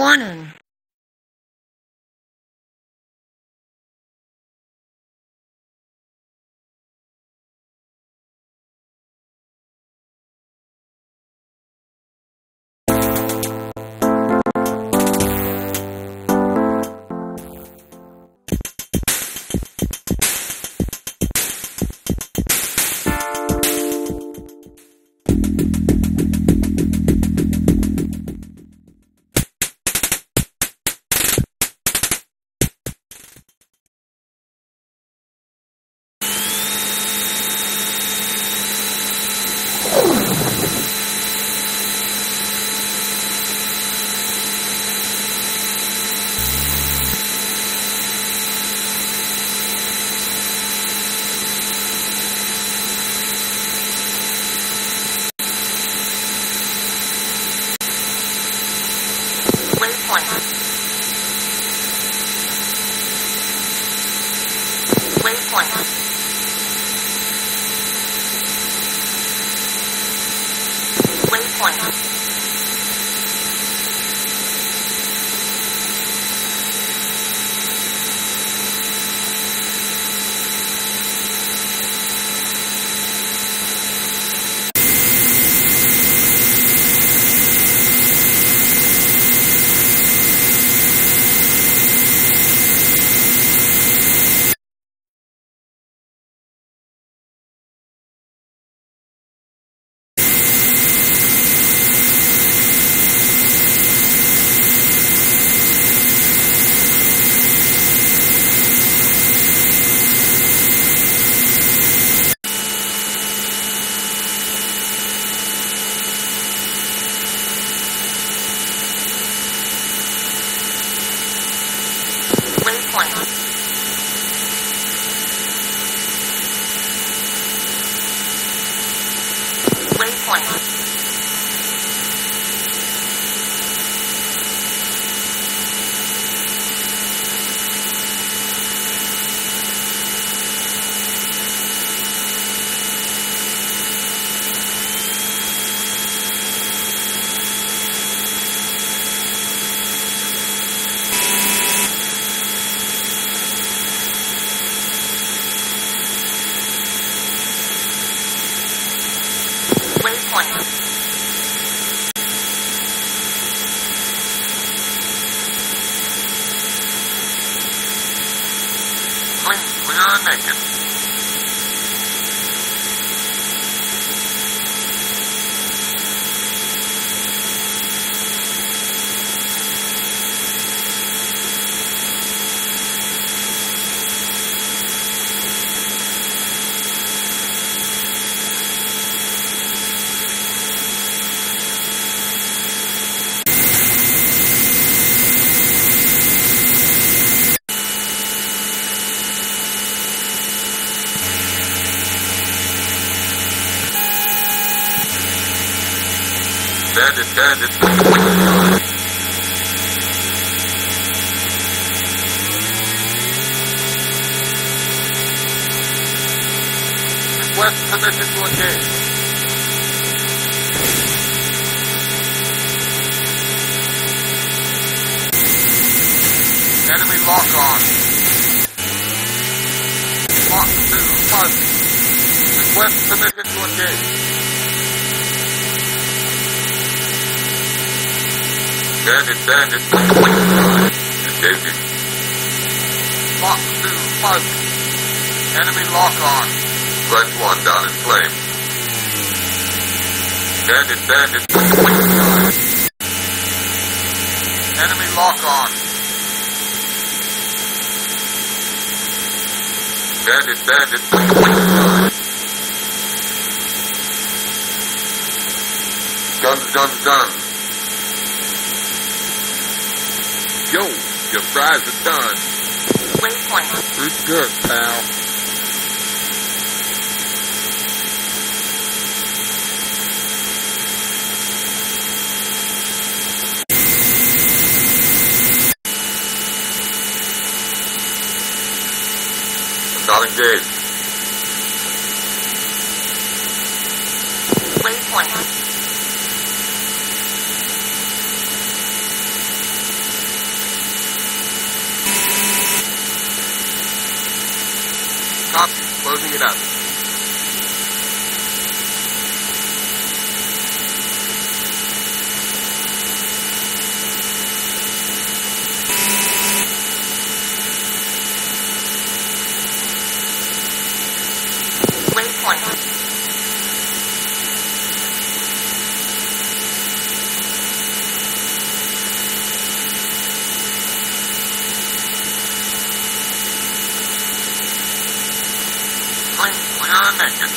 Warning. Waypoint. Waypoint. Bandit, bandit. Request permission to engage. Enemy lock on. Lock two, fuzzy. Request permission to engage. Bandit, bandit. Engaging. Lock two, fuzzy. Enemy lock on. Fresh one down in flame. Bandit, bandit. Enemy lock on. Bandit, bandit. Guns, guns, guns. Yo, your fries are done. Waypoint. Pretty good, pal. Not engaged. Waypoint. Closing it up. Waypoint. Clean, clear and naked.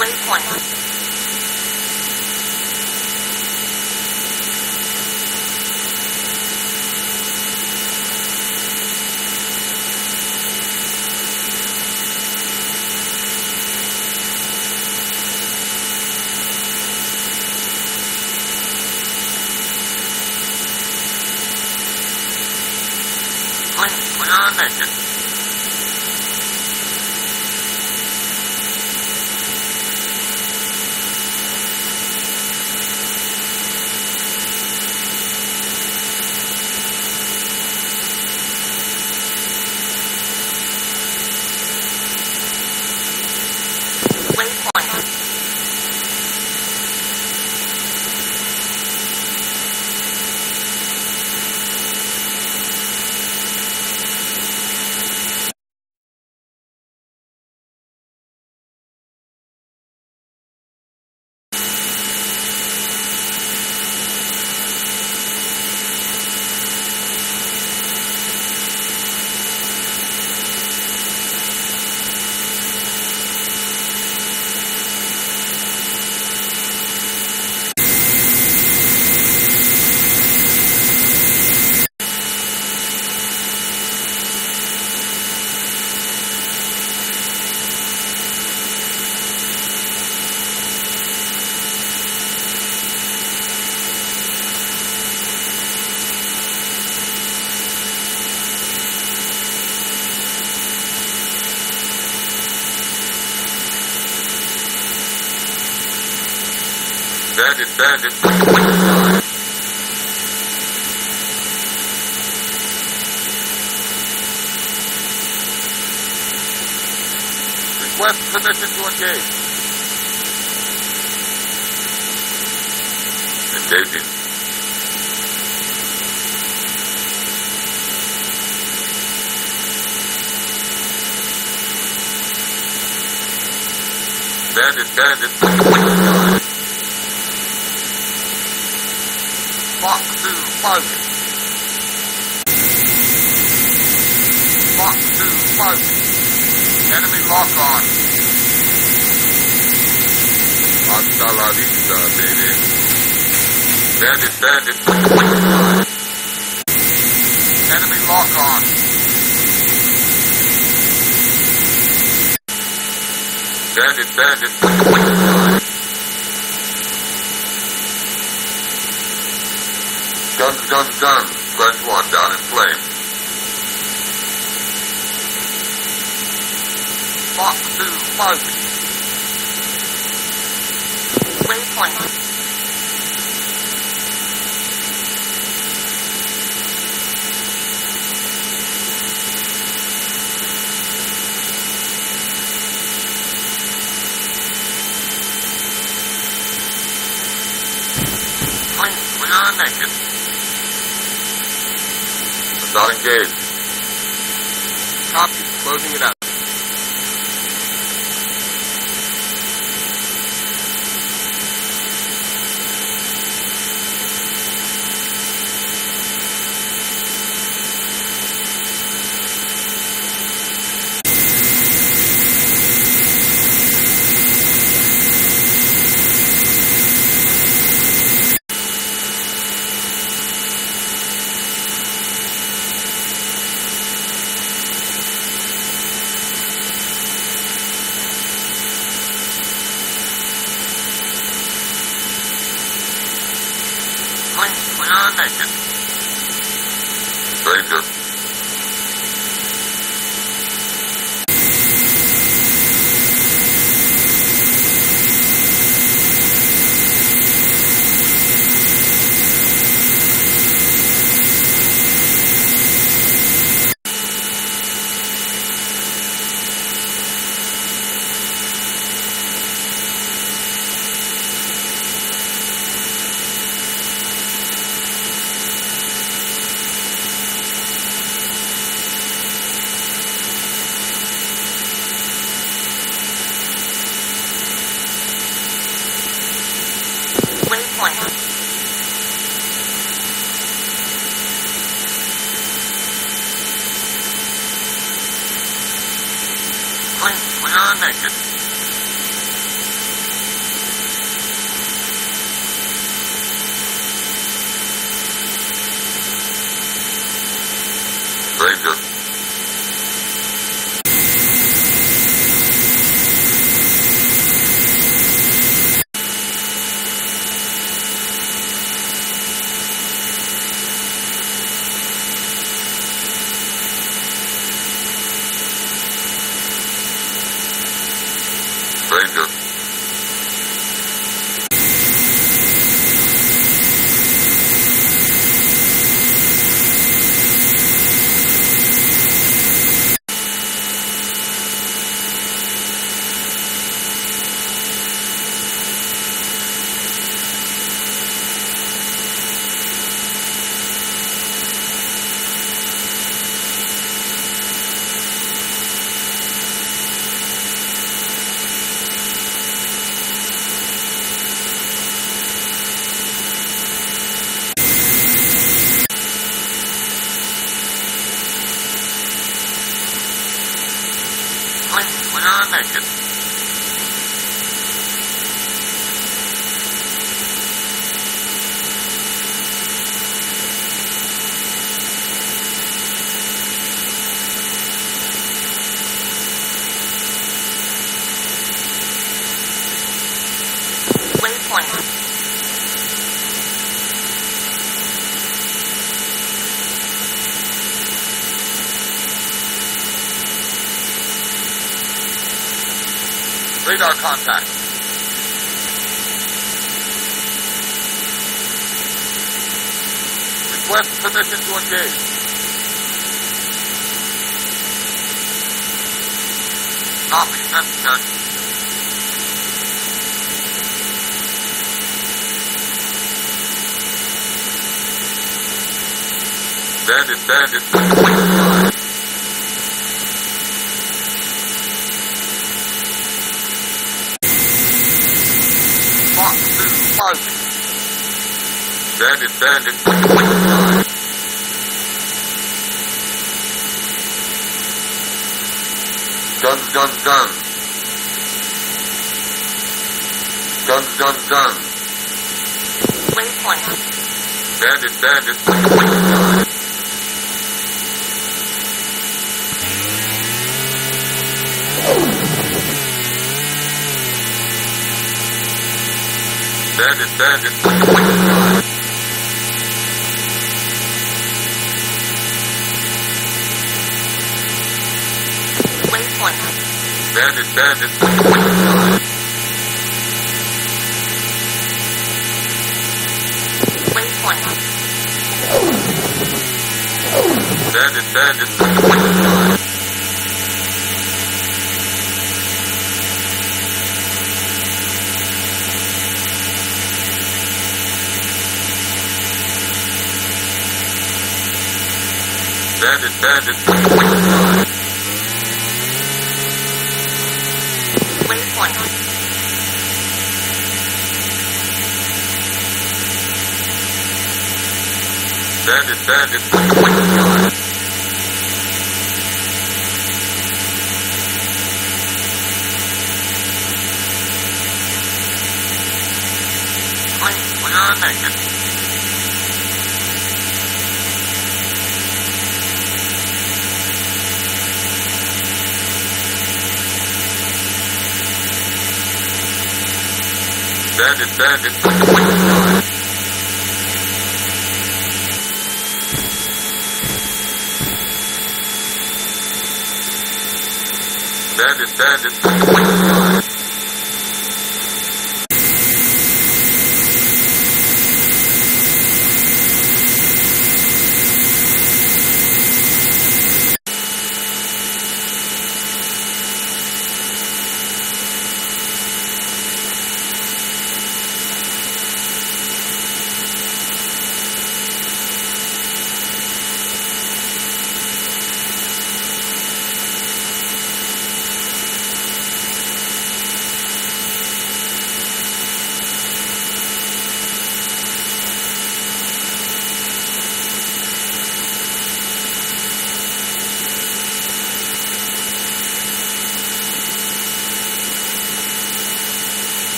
Waypoint. Clean, clear and naked. Waypoint. Request permission to engage. Engaging. Bandit, bandit. Fox 2 fuzzy. Fox 2 fuzzy. Enemy lock on. Hasta la vista, baby. Bandit, bandit. Enemy lock on. Bandit, bandit. Guns, guns, guns. French one down in flames. Fox 2 fuzzy. Waypoint. Not engaged. Copy. Closing it up. Clean, 151 days. Copy, that's good. Bandit, bandit. Fox is buzzing. Bandit, bandit. Guns, guns, guns. Guns, guns, guns. Waypoint. Bandit, bandit. Bandit, bandit. Waypoint. Bandit, bandit. Waypoint. Bandit, bandit. Bandit, bandit. Waypoint. Bandit, bandit. Clean, that is that is that is that is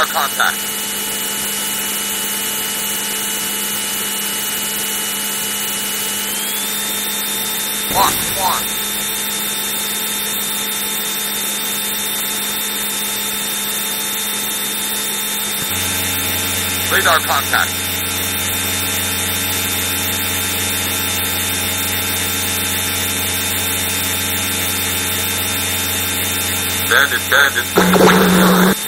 Radar contact. Block one. Radar contact. Bandit, bandit.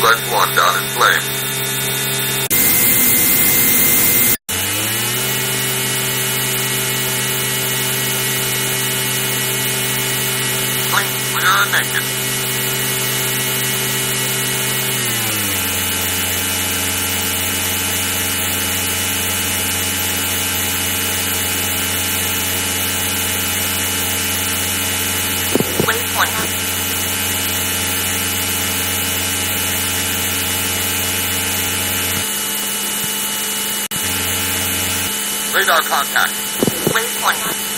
Quest 1 down in flames. Clean, clear, and naked. Waypoint. Radar contact. Waypoint.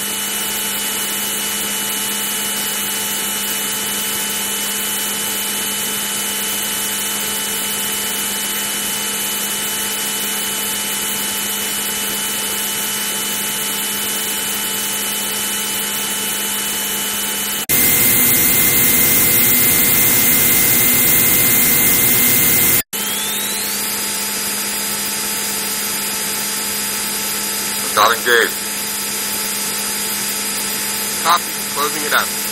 Not engaged. Copy. Closing it out.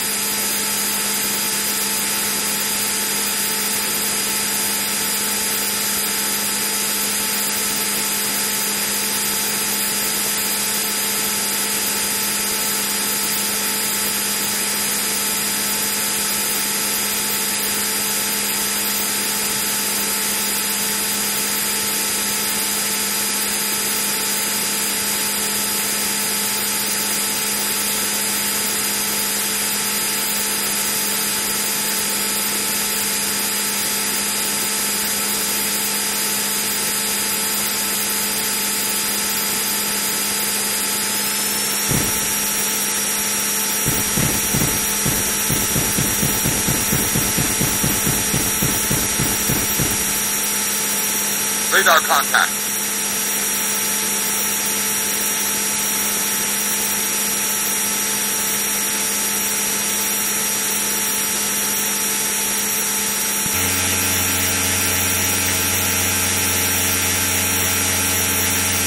Radar contact.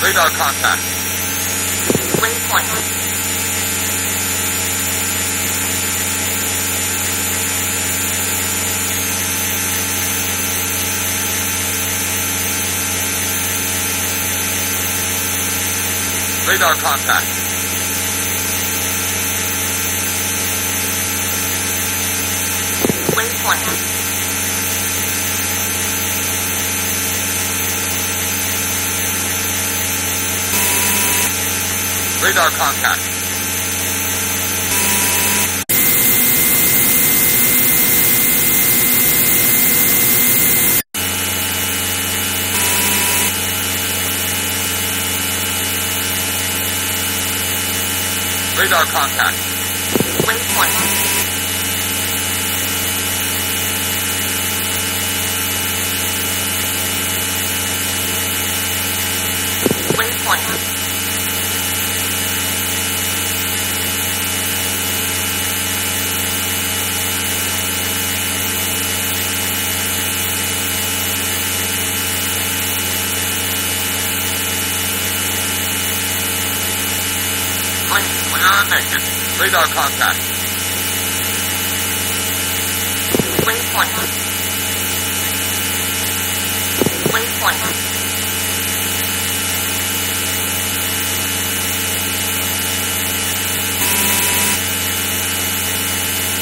Radar contact. Waypoint. Radar contact. Waypoint. Radar contact. Radar contact. Waypoint. Waypoint. Radar contact. Waypoint. Waypoint.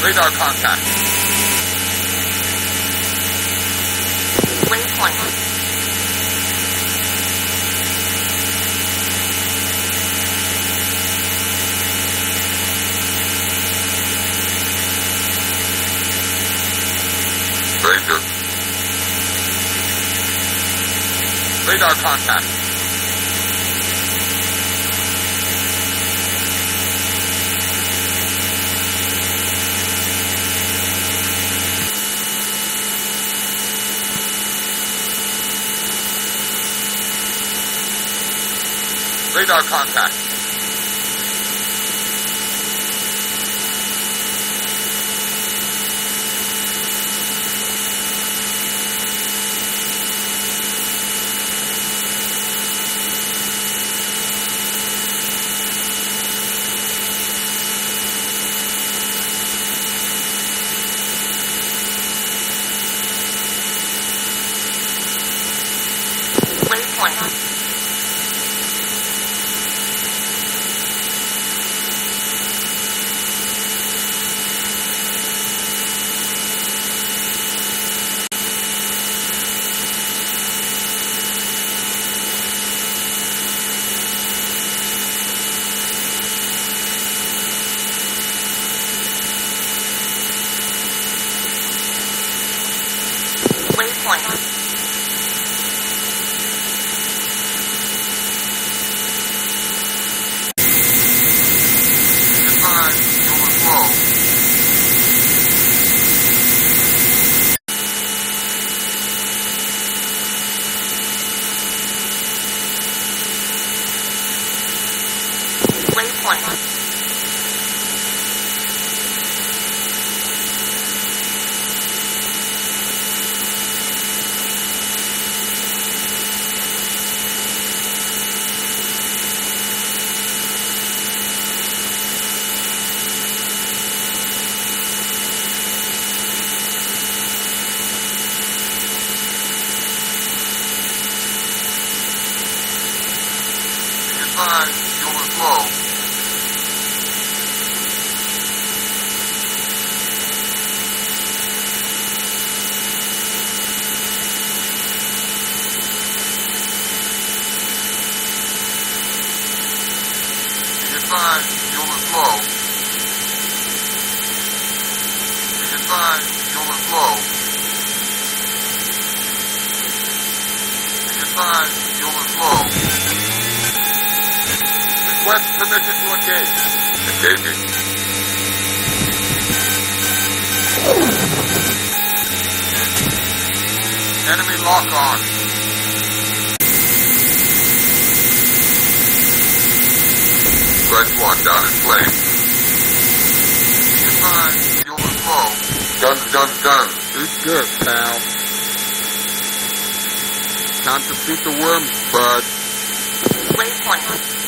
Radar contact. Waypoint. Radar contact. Radar contact. 20. Advise, going slow. Advise, going slow. Advise, going slow. Request permission to engage. Engaging. Enemy lock on. Red one down in flames. Advise, going slow. Guns, guns, guns. Good, good, pal. Time to shoot the worms, bud. Waypoint.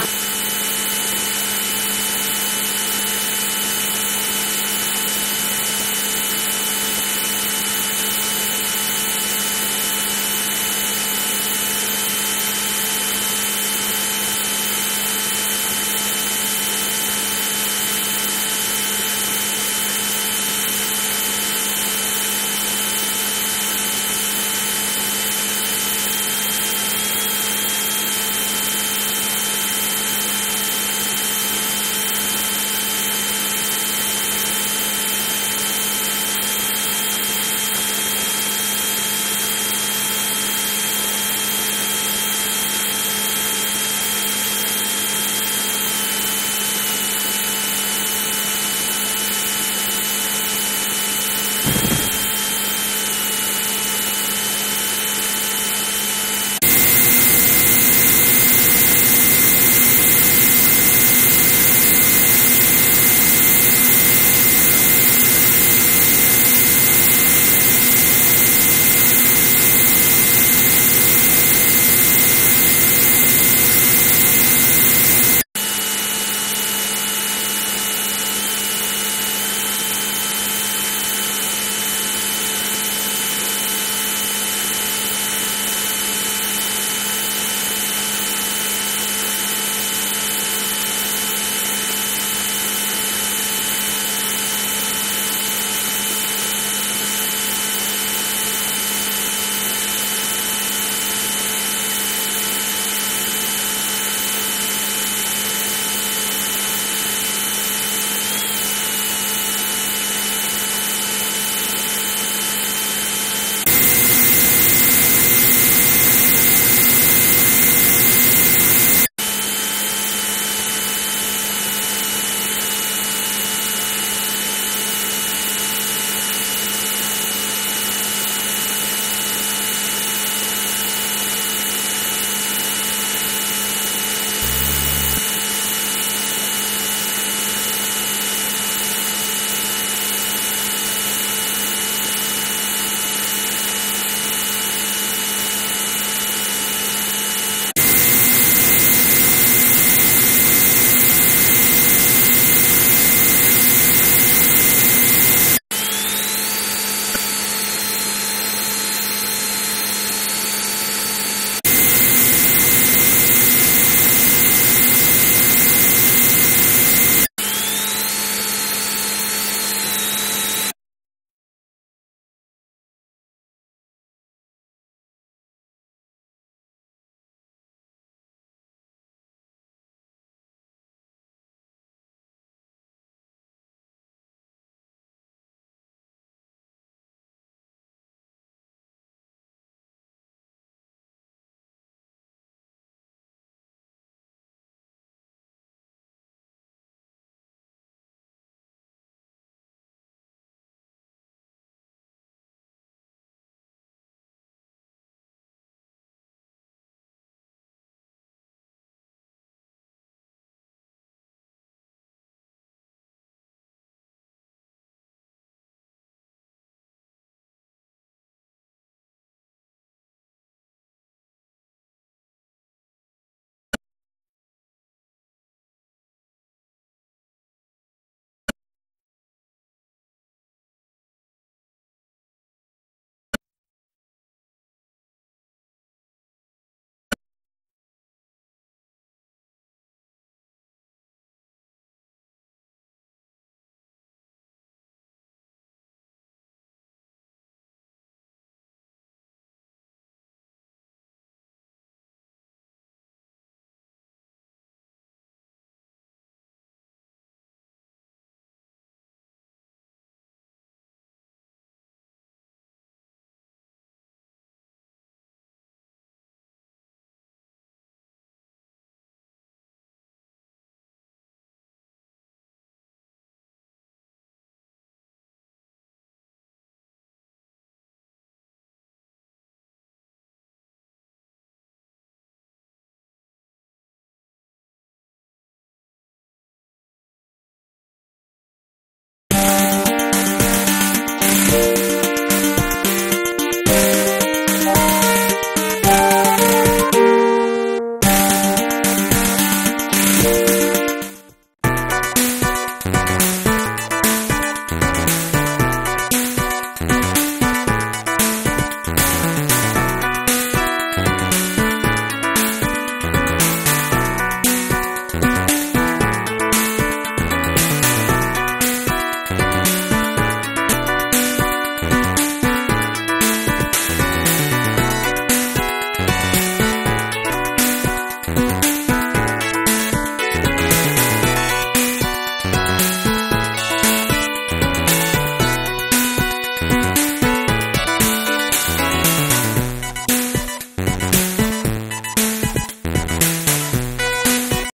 Bye.